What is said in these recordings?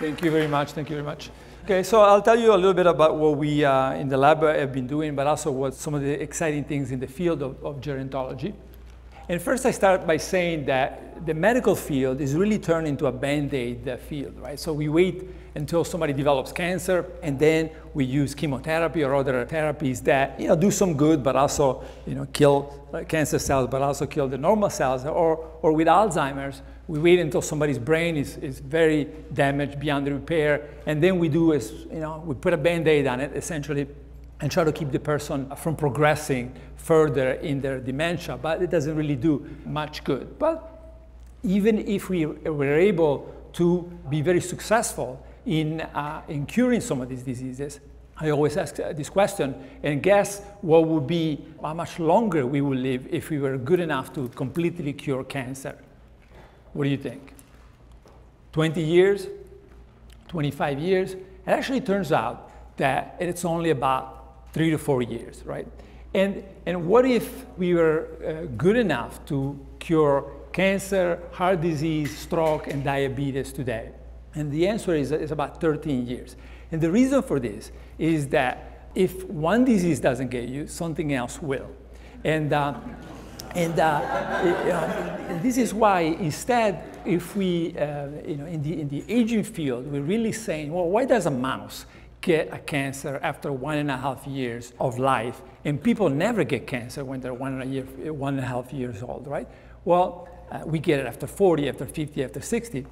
Thank you very much. Thank you very much. Okay, so I'll tell you a little bit about what we uh, in the lab have been doing, but also what some of the exciting things in the field of, of gerontology. And first, I start by saying that the medical field is really turned into a band-aid field, right? So we wait until somebody develops cancer, and then we use chemotherapy or other therapies that you know do some good, but also you know kill uh, cancer cells, but also kill the normal cells. Or or with Alzheimer's, we wait until somebody's brain is, is very damaged beyond repair, and then we do is, you know, we put a band-aid on it, essentially, and try to keep the person from progressing further in their dementia, but it doesn't really do much good. But even if we were able to be very successful in, uh, in curing some of these diseases, I always ask this question and guess what would be how much longer we would live if we were good enough to completely cure cancer. What do you think? 20 years? 25 years? It actually turns out that it's only about three to four years, right? And, and what if we were uh, good enough to cure cancer, heart disease, stroke, and diabetes today? And the answer is, is about 13 years. And the reason for this is that if one disease doesn't get you, something else will. And uh, and uh, uh, this is why instead, if we, uh, you know, in the, in the aging field, we're really saying, well, why does a mouse get a cancer after one and a half years of life, and people never get cancer when they're one and a, year, one and a half years old, right? Well, uh, we get it after 40, after 50, after 60.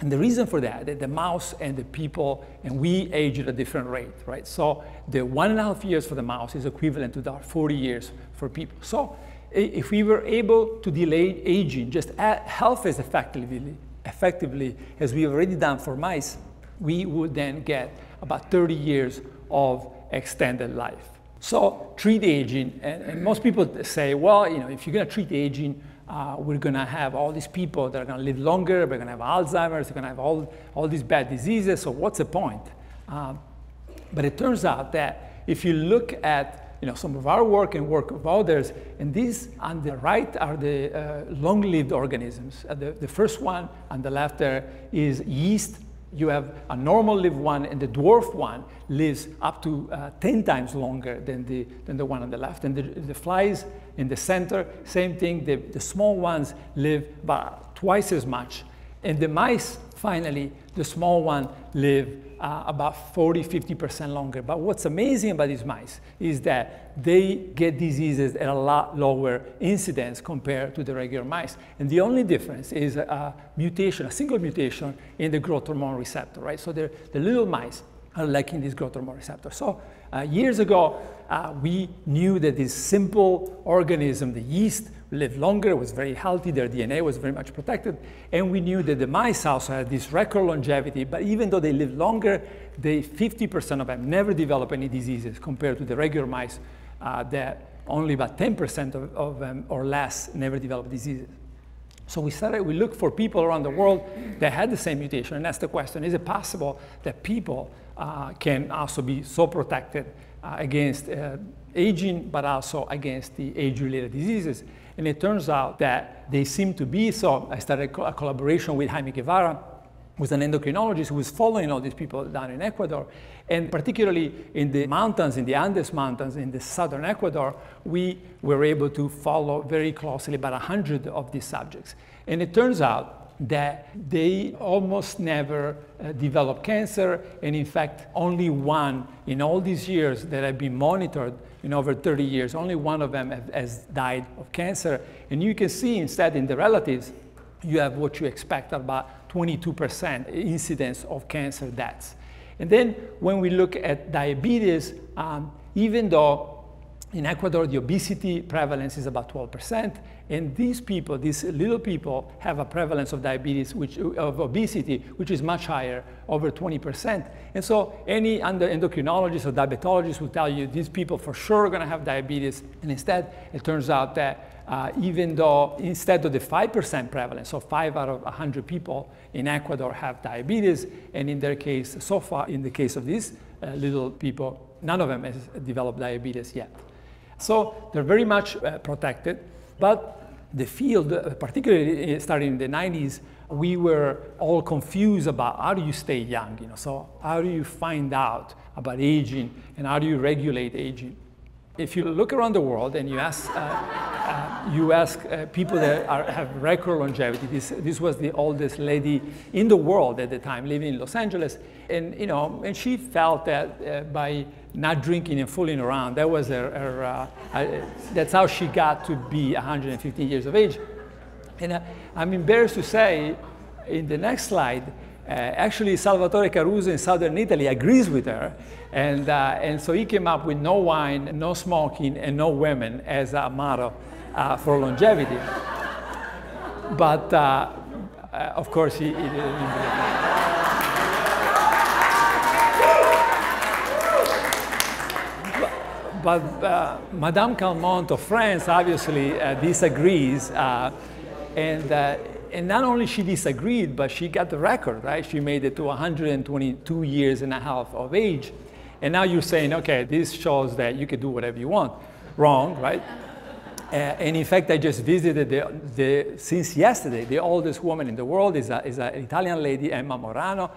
And the reason for that, that the mouse and the people, and we age at a different rate, right? So the one and a half years for the mouse is equivalent to the 40 years for people. So if we were able to delay aging just half as effectively, effectively as we've already done for mice, we would then get about 30 years of extended life. So treat aging, and, and most people say, well, you know, if you're going to treat aging, uh, we're going to have all these people that are going to live longer, we're going to have Alzheimer's, we're going to have all, all these bad diseases, so what's the point? Um, but it turns out that if you look at you know, some of our work and work of others. And these on the right are the uh, long-lived organisms. Uh, the, the first one on the left there is yeast. You have a normal live one, and the dwarf one lives up to uh, 10 times longer than the, than the one on the left. And the, the flies in the center, same thing. The, the small ones live about twice as much. And the mice, finally, the small one live uh, about 40, 50% longer. But what's amazing about these mice is that they get diseases at a lot lower incidence compared to the regular mice. And the only difference is a mutation, a single mutation in the growth hormone receptor, right? So the little mice are lacking this growth hormone receptor. So uh, years ago, uh, we knew that this simple organism, the yeast, lived longer, was very healthy, their DNA was very much protected, and we knew that the mice also had this record longevity, but even though they lived longer, they 50% of them never develop any diseases compared to the regular mice uh, that only about 10% of, of them or less never develop diseases. So we started, we looked for people around the world that had the same mutation and asked the question, is it possible that people uh, can also be so protected uh, against uh, aging, but also against the age-related diseases? And it turns out that they seem to be, so I started a collaboration with Jaime Guevara, who's an endocrinologist who was following all these people down in Ecuador. And particularly in the mountains, in the Andes Mountains, in the southern Ecuador, we were able to follow very closely about 100 of these subjects. And it turns out that they almost never uh, develop cancer, and in fact, only one in all these years that have been monitored in over 30 years, only one of them has died of cancer. And you can see instead in the relatives, you have what you expect about 22% incidence of cancer deaths. And then when we look at diabetes, um, even though in Ecuador, the obesity prevalence is about 12%, and these people, these little people, have a prevalence of diabetes, which, of obesity, which is much higher, over 20%. And so any endocrinologist or diabetologist will tell you these people for sure are going to have diabetes, and instead it turns out that uh, even though instead of the 5% prevalence, so 5 out of 100 people in Ecuador have diabetes, and in their case, so far, in the case of these uh, little people, none of them has developed diabetes yet. So they're very much uh, protected, but the field, uh, particularly starting in the 90s, we were all confused about how do you stay young, you know, so how do you find out about aging and how do you regulate aging? If you look around the world and you ask, uh, uh, you ask uh, people that are, have record longevity, this, this was the oldest lady in the world at the time, living in Los Angeles, and, you know, and she felt that uh, by not drinking and fooling around, that was her, her uh, that's how she got to be 115 years of age. And uh, I'm embarrassed to say, in the next slide, uh, actually Salvatore Caruso in southern Italy agrees with her. And, uh, and so he came up with no wine, no smoking, and no women as a motto uh, for longevity. but uh, of course, he, he didn't but uh, Madame Calment of France obviously uh, disagrees. Uh, and, uh, and not only she disagreed, but she got the record, right? She made it to 122 years and a half of age. And now you're saying, okay, this shows that you can do whatever you want. Wrong, right? Uh, and in fact, I just visited the, the, since yesterday, the oldest woman in the world is, a, is an Italian lady, Emma Morano.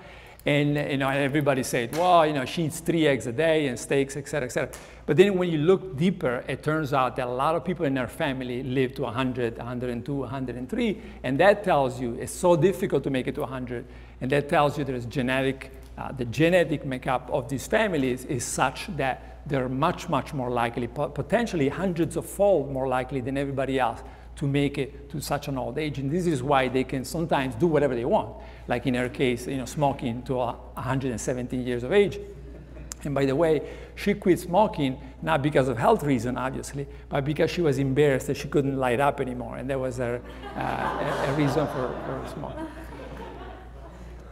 And you know, everybody said, well, you know, she eats three eggs a day and steaks, et cetera, et cetera. But then when you look deeper, it turns out that a lot of people in her family live to 100, 102, 103. And that tells you it's so difficult to make it to 100. And that tells you there's genetic, uh, the genetic makeup of these families is such that they're much, much more likely, potentially hundreds of fold more likely than everybody else to make it to such an old age. And this is why they can sometimes do whatever they want. Like in her case, you know, smoking to 117 years of age. And by the way, she quit smoking not because of health reason, obviously, but because she was embarrassed that she couldn't light up anymore. And that was her, uh, a, reason for, for smoking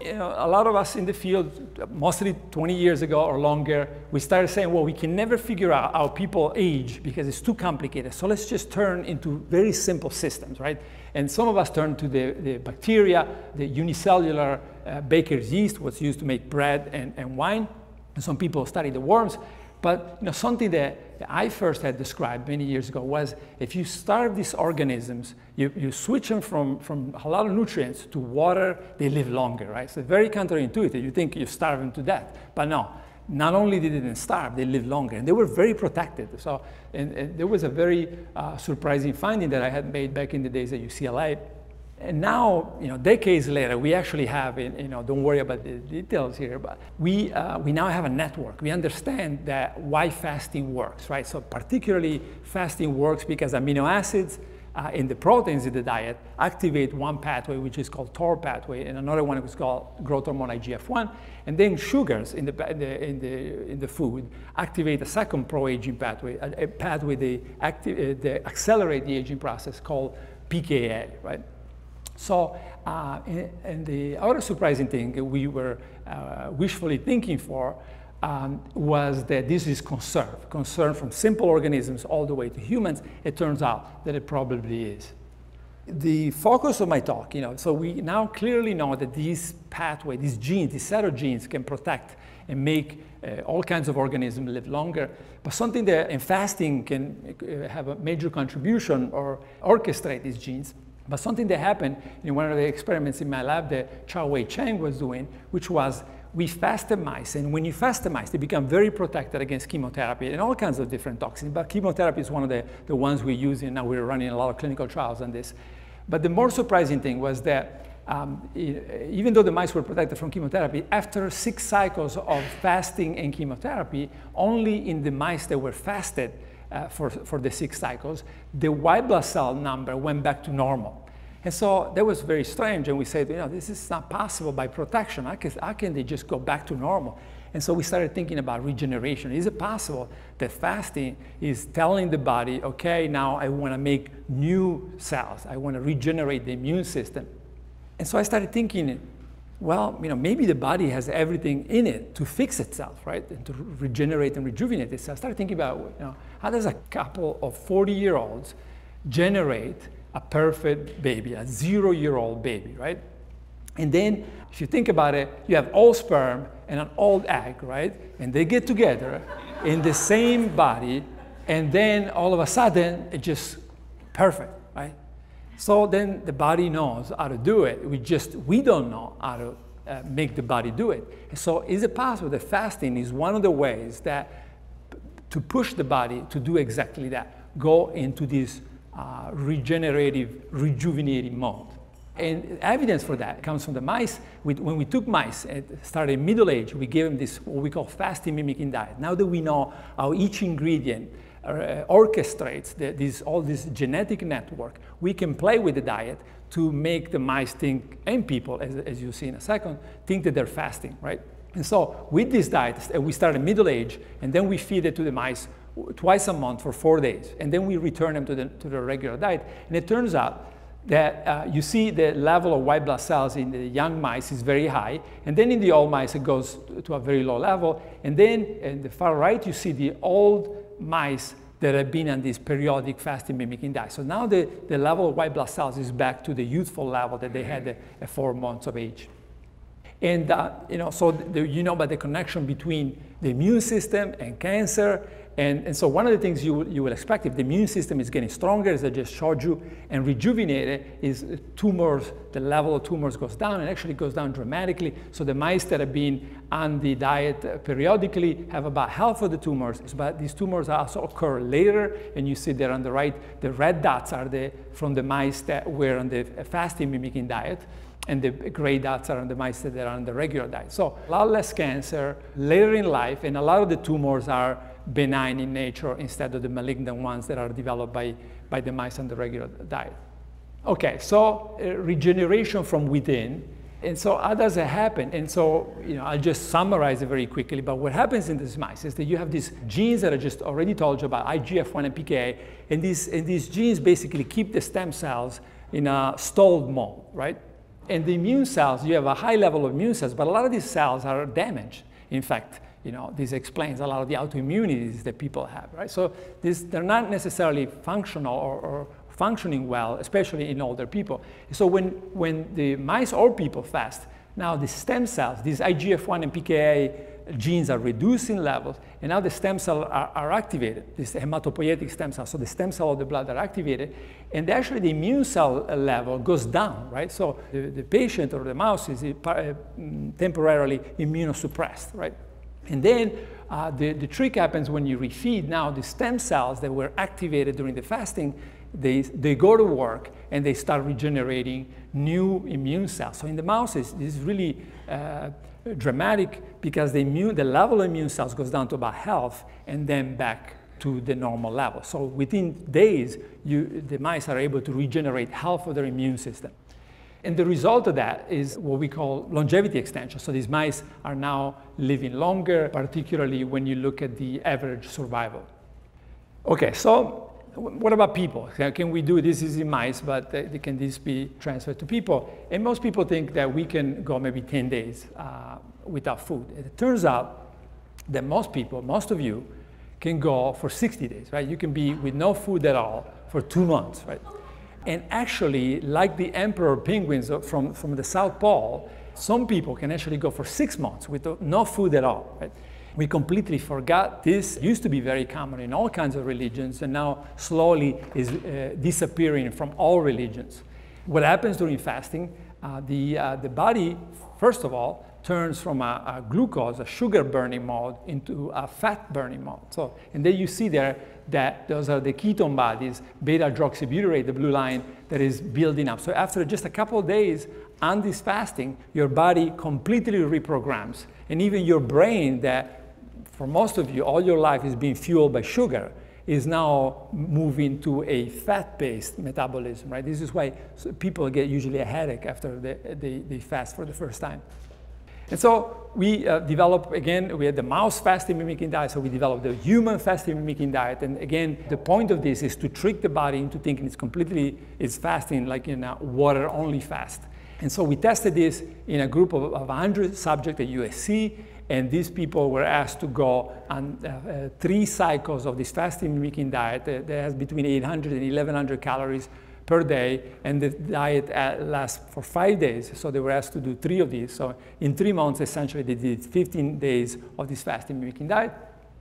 you know, a lot of us in the field, mostly 20 years ago or longer, we started saying, well, we can never figure out how people age because it's too complicated. So let's just turn into very simple systems, right? And some of us turned to the, the bacteria, the unicellular uh, baker's yeast, what's used to make bread and, and wine. And some people studied the worms. But you know, something that I first had described many years ago was if you starve these organisms, you, you switch them from, from a lot of nutrients to water, they live longer, right? So very counterintuitive. You think you starve them to death, but no. Not only did they starve, they lived longer, and they were very protected. So, and, and there was a very uh, surprising finding that I had made back in the days at UCLA and now, you know, decades later, we actually have, you know, don't worry about the details here, but we, uh, we now have a network. We understand that why fasting works, right? So particularly fasting works because amino acids uh, in the proteins in the diet activate one pathway, which is called TOR pathway, and another one is called growth hormone IGF-1. And then sugars in the, in the, in the, in the food activate a second pro-aging pathway, a, a pathway they, acti- uh, accelerate the aging process called PKA, right? So, uh, and, and, the other surprising thing we were uh, wishfully thinking for um, was that this is conserved, conserved from simple organisms all the way to humans. It turns out that it probably is. The focus of my talk, you know, so we now clearly know that these pathway, these genes, these set of genes can protect and make uh, all kinds of organisms live longer. But something that in fasting can uh, have a major contribution or orchestrate these genes but something that happened in one of the experiments in my lab that Chia-Wei Cheng was doing, which was we fasted mice, and when you fast the mice, they become very protected against chemotherapy and all kinds of different toxins. But chemotherapy is one of the, the ones we're using, now we're running a lot of clinical trials on this. But the more surprising thing was that um, even though the mice were protected from chemotherapy, after six cycles of fasting and chemotherapy, only in the mice that were fasted, uh, for, for the six cycles, the white blood cell number went back to normal. And so that was very strange. And we said, you know, this is not possible by protection. How can, how can they just go back to normal? And so we started thinking about regeneration. Is it possible that fasting is telling the body, okay, now I want to make new cells. I want to regenerate the immune system. And so I started thinking, well, you know, maybe the body has everything in it to fix itself, right? And to regenerate and rejuvenate itself. I started thinking about, you know, how does a couple of 40 year olds generate a perfect baby, a zero year old baby, right? And then if you think about it, you have old sperm and an old egg, right? And they get together in the same body, and then all of a sudden, it's just perfect, right? So then the body knows how to do it. We just, we don't know how to uh, make the body do it. So is it possible that fasting is one of the ways that to push the body to do exactly that, go into this uh, regenerative, rejuvenating mode. And evidence for that comes from the mice. We, when we took mice and started middle age, we gave them this what we call fasting mimicking diet. Now that we know how each ingredient orchestrates the, this, all this genetic network, we can play with the diet to make the mice think, and people, as, as you see in a second, think that they're fasting, right? And so with this diet, uh, we start in middle age, and then we feed it to the mice twice a month for four days, and then we return them to the, to the regular diet. And it turns out that uh, you see the level of white blood cells in the young mice is very high, and then in the old mice it goes to a very low level, and then in the far right you see the old mice that have been on this periodic fasting mimicking diet. So now the, the level of white blood cells is back to the youthful level that they had at four months of age. And uh, you know, so the, you know about the connection between the immune system and cancer. And, and so one of the things you, you will expect if the immune system is getting stronger, as I just showed you, and rejuvenated, is tumors, the level of tumors goes down and actually goes down dramatically. So the mice that have been on the diet uh, periodically have about half of the tumors, but these tumors also occur later, and you see there on the right, the red dots are the, from the mice that were on the uh, fasting mimicking diet and the gray dots are on the mice that are on the regular diet. So a lot less cancer later in life, and a lot of the tumors are benign in nature instead of the malignant ones that are developed by, by the mice on the regular diet. Okay, so uh, regeneration from within. And so how does it happen? And so, you know, I'll just summarize it very quickly. But what happens in these mice is that you have these genes that I just already told you about, IGF-1 and PKA, and these, and these genes basically keep the stem cells in a stalled mode, right? And the immune cells, you have a high level of immune cells, but a lot of these cells are damaged. In fact, you know, this explains a lot of the autoimmunities that people have, right? So this, they're not necessarily functional or, or functioning well, especially in older people. So when, when the mice or people fast, now the stem cells, these IGF-1 and PKA genes are reducing levels, and now the stem cells are, are, activated, these hematopoietic stem cells. So the stem cells of the blood are activated, and actually the immune cell level goes down, right? So the, the patient or the mouse is uh, temporarily immunosuppressed, right? And then uh, the, the trick happens when you refeed. Now the stem cells that were activated during the fasting, they, they go to work and they start regenerating new immune cells. So in the mouse, this is really uh, dramatic because the, immune, the level of immune cells goes down to about half and then back to the normal level. So within days, you, the mice are able to regenerate half of their immune system. And the result of that is what we call longevity extension. So these mice are now living longer, particularly when you look at the average survival. Okay, so what about people? Can we do this is in mice, but can this be transferred to people? And most people think that we can go maybe 10 days uh, without food. It turns out that most people, most of you, can go for 60 days, right? You can be with no food at all for two months, right? And actually, like the emperor penguins from, from the South Pole, some people can actually go for six months with no food at all, right? We completely forgot this used to be very common in all kinds of religions and now slowly is uh, disappearing from all religions. What happens during fasting? Uh, the, uh, the body, first of all, turns from a, a, glucose, a sugar burning mode, into a fat burning mode. So, and then you see there that those are the ketone bodies, beta hydroxybutyrate, the blue line, that is building up. So after just a couple of days on this fasting, your body completely reprograms. And even your brain that for most of you, all your life is being fueled by sugar, is now moving to a fat-based metabolism, right? This is why people get usually a headache after they, they, they fast for the first time. And so we uh, developed, again, we had the mouse fasting mimicking diet, so we developed the human fasting mimicking diet. And again, the point of this is to trick the body into thinking it's completely, it's fasting like in a water-only fast. And so we tested this in a group of, of 100 subjects at USC, and these people were asked to go on uh, uh, three cycles of this fasting mimicking diet that has between 800 and 1100 calories per day, and the diet lasts for five days. So they were asked to do three of these. So in three months, essentially, they did 15 days of this fasting mimicking diet.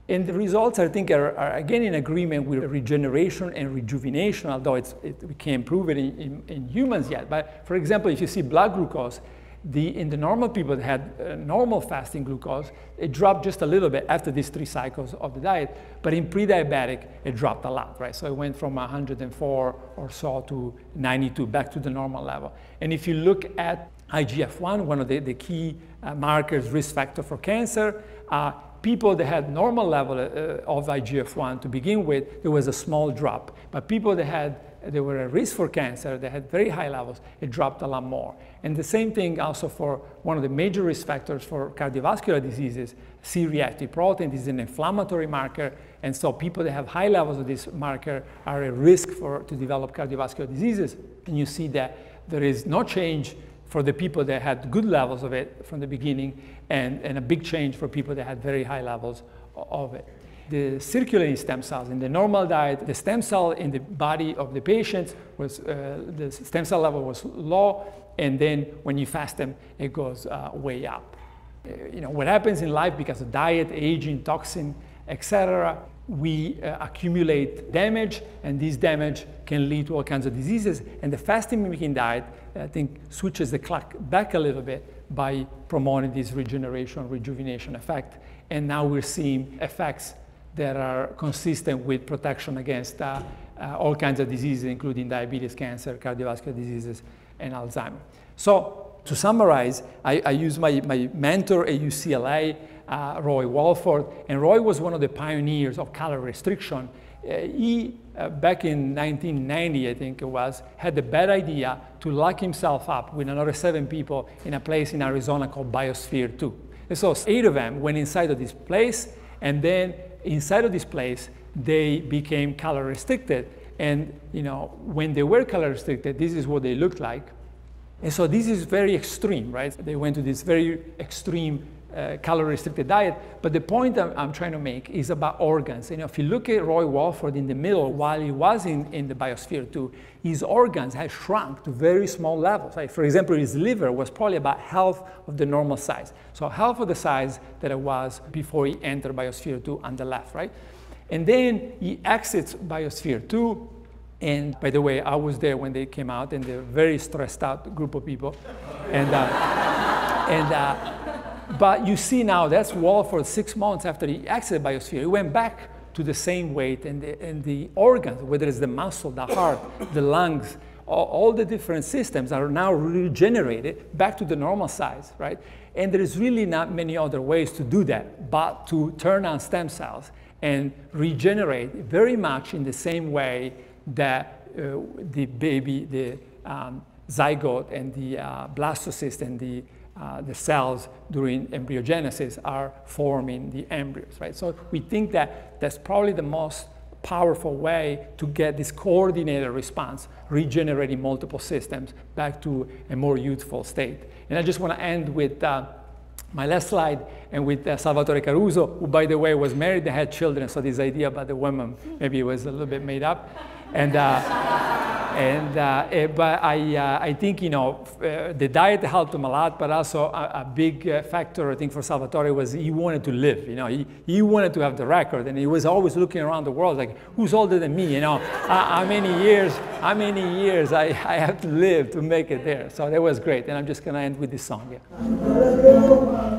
And the results, I think, are, are again in agreement with regeneration and rejuvenation, although it, we can't prove it in, in, in, humans yet. But for example, if you see blood glucose, the, in the normal people that had uh, normal fasting glucose, it dropped just a little bit after these three cycles of the diet. But in pre-diabetic, it dropped a lot, right? So it went from 104 or so to 92, back to the normal level. And if you look at IGF-1, one of the, the key uh, markers, risk factor for cancer, uh, people that had normal level uh, of IGF-1 to begin with, there was a small drop. But people that had they were at risk for cancer, they had very high levels, it dropped a lot more. And the same thing also for one of the major risk factors for cardiovascular diseases, C-reactive protein is an inflammatory marker, and so people that have high levels of this marker are at risk for, to develop cardiovascular diseases. And you see that there is no change for the people that had good levels of it from the beginning and, and a big change for people that had very high levels of it. The circulating stem cells in the normal diet, the stem cell in the body of the patient was, uh, the stem cell level was low, and then when you fast them, it goes uh, way up. Uh, you know, what happens in life because of diet, aging, toxin, etc., we uh, accumulate damage, and this damage can lead to all kinds of diseases. And the fasting mimicking diet, I think, switches the clock back a little bit by promoting this regeneration, rejuvenation effect. And now we're seeing effects that are consistent with protection against uh, uh, all kinds of diseases, including diabetes, cancer, cardiovascular diseases, and Alzheimer. So to summarize, I, I use my, my mentor at UCLA, uh, Roy Walford. And Roy was one of the pioneers of calorie restriction. Uh, he, uh, back in 1990, I think it was, had the bad idea to lock himself up with another seven people in a place in Arizona called Biosphere 2. And so eight of them went inside of this place, and then inside of this place, they became calorie restricted. And you know, when they were calorie restricted, this is what they looked like. And so this is very extreme, right? They went to this very extreme uh, calorie restricted diet. But the point I'm, I'm, trying to make is about organs. You know, if you look at Roy Walford in the middle, while he was in, in the Biosphere 2, his organs had shrunk to very small levels. Like for example, his liver was probably about half of the normal size. So half of the size that it was before he entered biosphere 2 on the left, right? And then he exits biosphere 2 and by the way, I was there when they came out, and they're a very stressed out group of people. And, uh, and uh, but you see now that's Walford six months after he exited biosphere. He went back to the same weight and the, and the organs, whether it's the muscle, the heart, the lungs, all, all, the different systems are now regenerated back to the normal size, right? And there is really not many other ways to do that but to turn on stem cells and regenerate very much in the same way that uh, the baby, the um, zygote and the uh, blastocyst and the uh, the cells during embryogenesis are forming the embryos, right? So we think that that's probably the most powerful way to get this coordinated response, regenerating multiple systems back to a more youthful state. And I just want to end with uh, my last slide and with uh, Salvatore Caruso, who, by the way, was married and had children, so this idea about the woman maybe was a little bit made up. And uh, and uh, eh, but I, uh, I think you know uh, the diet helped him a lot, but also a, a, big uh, factor I think for Salvatore was he wanted to live. You know, he, he wanted to have the record, and he was always looking around the world like, who's older than me? You know, how many years? How many years I, I have to live to make it there? So that was great, and I'm just gonna end with this song. Yeah.